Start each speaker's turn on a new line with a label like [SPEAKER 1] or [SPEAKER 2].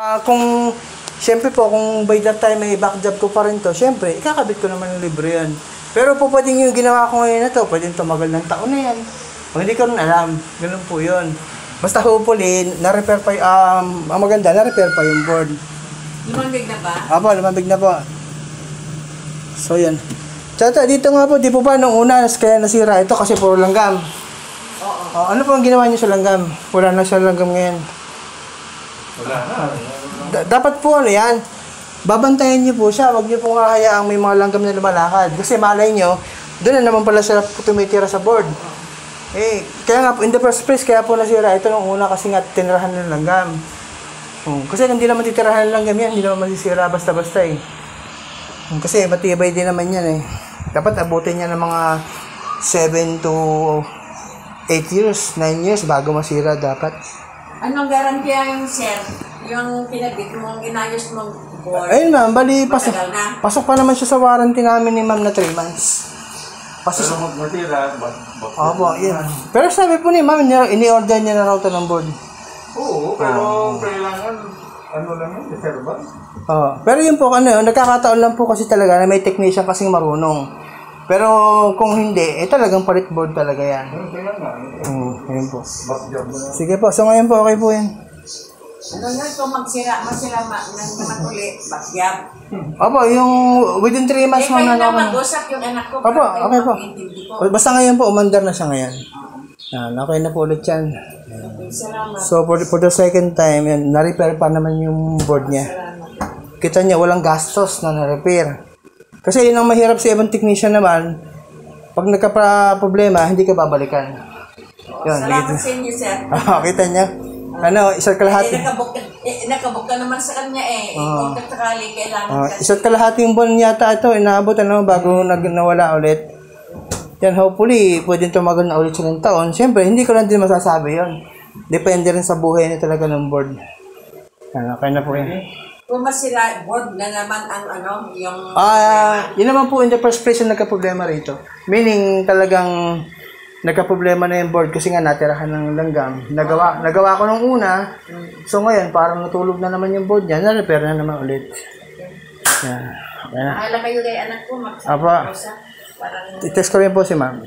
[SPEAKER 1] Ah, kung, siyempre po, kung by that time may back job ko pa rin to, siyempre, ikakabit ko naman ng libre yan. Pero po pwedeng yung ginawa ko ngayon na to, pwedeng tumagal ng taon na yan. O hindi ko rin alam, ganun po yun. Basta hopefully, na-repair pa, y- um, ang maganda, na-repair pa yung board.
[SPEAKER 2] Lumambig na ba?
[SPEAKER 1] Apo, lumabig na po. So, yan. Tsaka dito nga po, di po ba nung una, kaya nasira ito kasi puro langgam.
[SPEAKER 2] Oo.
[SPEAKER 1] Oh, ano po ang ginawa niyo sa langgam? Wala na sa langgam ngayon.
[SPEAKER 3] Wala
[SPEAKER 1] dapat po ano yan, babantayan niyo po siya. Huwag niyo pong hahayaang may mga langgam na lumalakad. Kasi malay niyo, doon na naman pala sila tumitira sa board. Eh, kaya nga po, in the first place, kaya po nasira ito nung una kasi nga tinirahan ng langgam. Oh, kasi hindi naman titirahan ng langgam yan, hindi naman masisira basta-basta eh. Hmm, Kasi matibay din naman yan eh. Dapat abutin niya ng mga 7 to 8 years, 9 years bago masira dapat.
[SPEAKER 2] Anong garantiya yung sir? Yung pinabit mong inayos mong board?
[SPEAKER 1] Ayun ma'am, bali pasok,
[SPEAKER 2] Matagal na.
[SPEAKER 1] pasok pa naman siya sa warranty namin ni ma'am na 3 months. Pasok
[SPEAKER 3] Pero mag matira, but, but,
[SPEAKER 1] Opo, yun. Pero sabi po ni ma'am, ni- ini-order niya na raw ito ng board.
[SPEAKER 3] Oo, pero kailangan, ano lang yun, reserva.
[SPEAKER 1] Oo. Pero yun po, ano yun, nagkakataon lang po kasi talaga na may technician kasing marunong. Pero kung hindi, eh talagang palit board talaga yan.
[SPEAKER 3] Yung kaya nga,
[SPEAKER 1] Hmm, yun po.
[SPEAKER 3] mo.
[SPEAKER 1] Sige po, so ngayon po, okay po yan.
[SPEAKER 2] Ano nga kung magsira, masira ma, nang naman uli, bagyab.
[SPEAKER 1] Opo, yung within 3
[SPEAKER 2] Eh,
[SPEAKER 1] months
[SPEAKER 2] kayo
[SPEAKER 1] ma'am
[SPEAKER 2] na
[SPEAKER 1] na ako.
[SPEAKER 2] mag-usap yung anak ko.
[SPEAKER 1] Opo, okay po. Basta ngayon po, umandar na siya ngayon. Yan, okay na po ulit yan.
[SPEAKER 2] Salamat.
[SPEAKER 1] So, for, for the second time, yan, na-repair pa naman yung board niya. Kita niya, walang gastos na na-repair. Kasi yun ang mahirap sa ibang technician naman, pag nagka-problema, hindi ka babalikan. Yun,
[SPEAKER 2] Salamat sa inyo, sir.
[SPEAKER 1] Ah, kita niya. Ano, isa't
[SPEAKER 2] Eh,
[SPEAKER 1] kalahati.
[SPEAKER 2] nakabuk, eh, nakabuk ka naman sa kanya eh. Eh, kung sakali, kailangan
[SPEAKER 1] Ah,
[SPEAKER 2] ka.
[SPEAKER 1] isa't kalahating buwan yata ito, inaabot ano, bago nag nawala ulit. Yan, hopefully, pwedeng tumagal na ulit siya ng taon. Siyempre, hindi ko lang din masasabi yon. Depende rin sa buhay niya talaga ng board. Yan, okay na po yan.
[SPEAKER 2] Kung masira, board na naman ang ano, yung...
[SPEAKER 1] Ah, yun naman po in the first place yung nagka-problema rito. Meaning talagang nagka-problema na yung board kasi nga natirahan ng langgam. Nagawa, nagawa ko nung una. So ngayon, parang natulog na naman yung board niya. Na-repair na naman ulit. Yan. Na.
[SPEAKER 2] Mahala kayo kay anak ko,
[SPEAKER 1] Apa.
[SPEAKER 2] mag-usap. Parang
[SPEAKER 1] I-test ko rin po si ma'am.